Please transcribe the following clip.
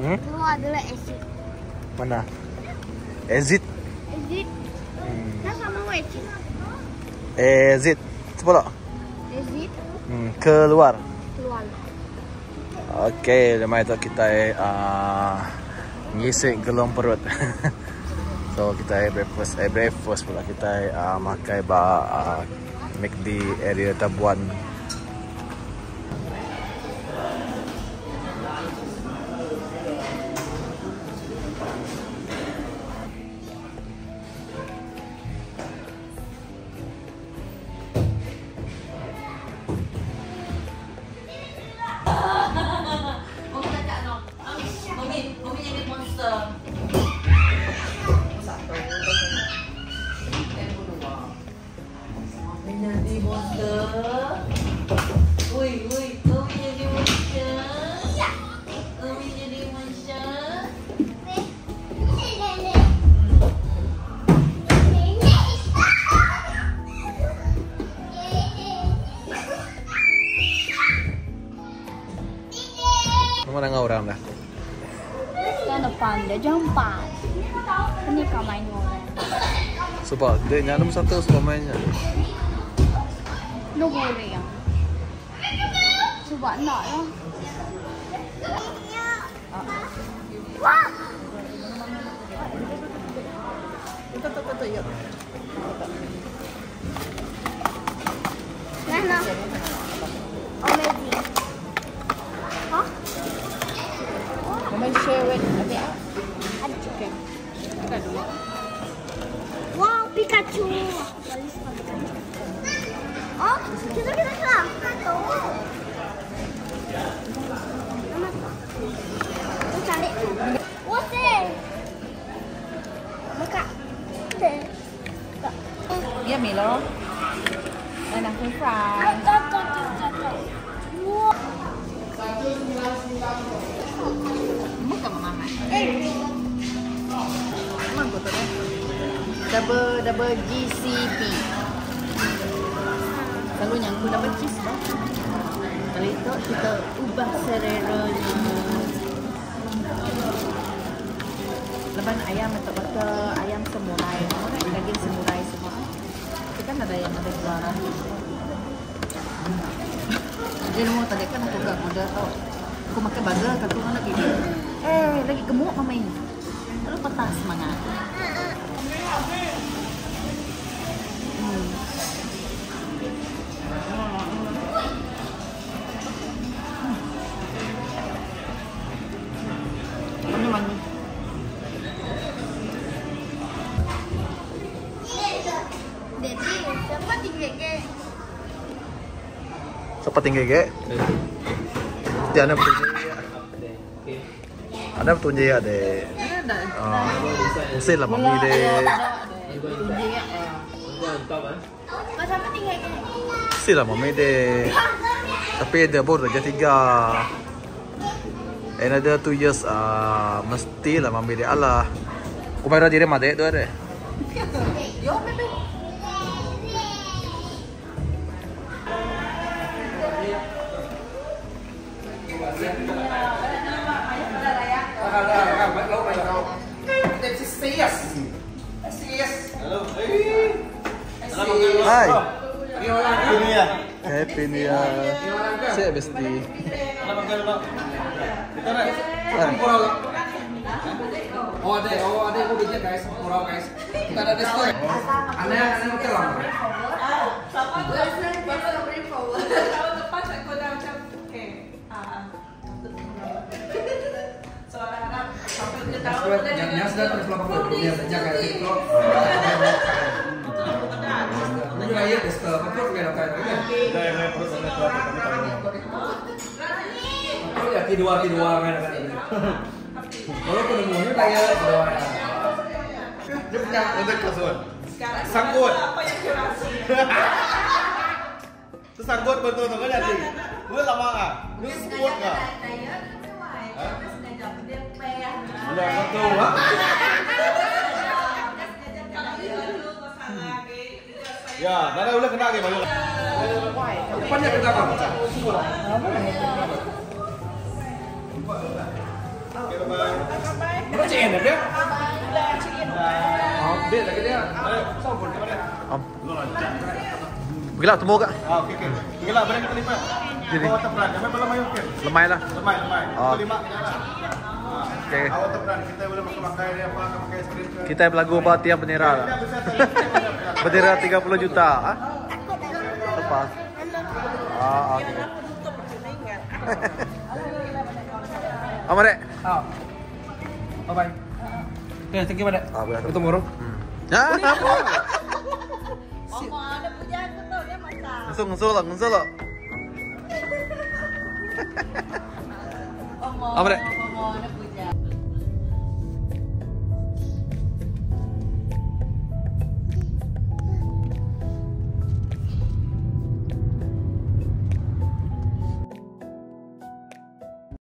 Hmm? Keluar adalah acid. Mana? Exit. Acid. Hmm. Nah sama acid. Exit. Cepat? Acid Hmm. Keluar. keluar. Okey, lemai tu kita uh, ngisi gelong perut. so kita eh breakfast, eh breakfast pula kita uh, makan ba uh, make di area Tabuan. Jumpa. Ini kau main orang. Sebab dia nyalum satu sebab mainnya. Lu boleh yang. Sebab nak lah. Wah! Kita tak kata ya. Nah. Amazing. Hah? Mami share with Fry. Wow. Bukan mama. Mana kau tahu? Double double GCP. Kalau yang aku dapat cheese dah. Kali itu kita ubah seleranya. Leban ayam atau kata ayam semurai. Daging semurai semua. Tapi kan ada yang ada keluaran. Dia mau tadi kan aku gak muda tau. Aku makan burger kata orang lagi. Eh, lagi gemuk mama ini. Lalu patah semangat. Siapa tinggi ke? Dia ada betul je. Ada betul je ada. Dah? Ah, mesti lah mami. Kau siapa tinggal ke? Mesti lah mami de. Tapi dia baru saja tiga. Another two years ah mesti lah mami de Allah. Kumara diri made tu ada. Yo, Hai. Happy New Year. Saya mesti. Oh ada, oh ada aku bijak guys, murah guys. Kita ada diskon. Anda anda mau kelam? Yang yang sudah terus lapor ke dunia saja kayak TikTok. Ini lah ya diskon, betul kayak apa itu? Oh ya tidur tidur kan kan. Kalau penemuannya kayak dua. Dia punya ada kasuan. Sangkut. Itu sangkut betul tuh kan jadi. Lu lama ah? Lu sangkut ah. Ya, nada udah kena ke banyak. Depannya kita apa? Apa cik Enak dia? Oh, dia lagi dia. Sombong dia. Om. Pergilah temu kak. Ah, okey okey. Tinggallah barang kita Jadi. Awak terperan. Kami belum main okey. Lemai lah. Lemai, lemai. Oh. Lima. Okay. Awak terperan. Kita boleh pakai dia apa pakai skrin ke. Kita berlagu apa bendera. bendera 30 juta. Ah? Lepas. Ah, okey. Amat dek. Ah. Bye bye. Okay, thank you pada. Ah, boleh. Ketemu bro. Ya, apa? Mama ada punya aku tahu dia masak. Ngusung, ngusung lah, ngusung lah. Mama.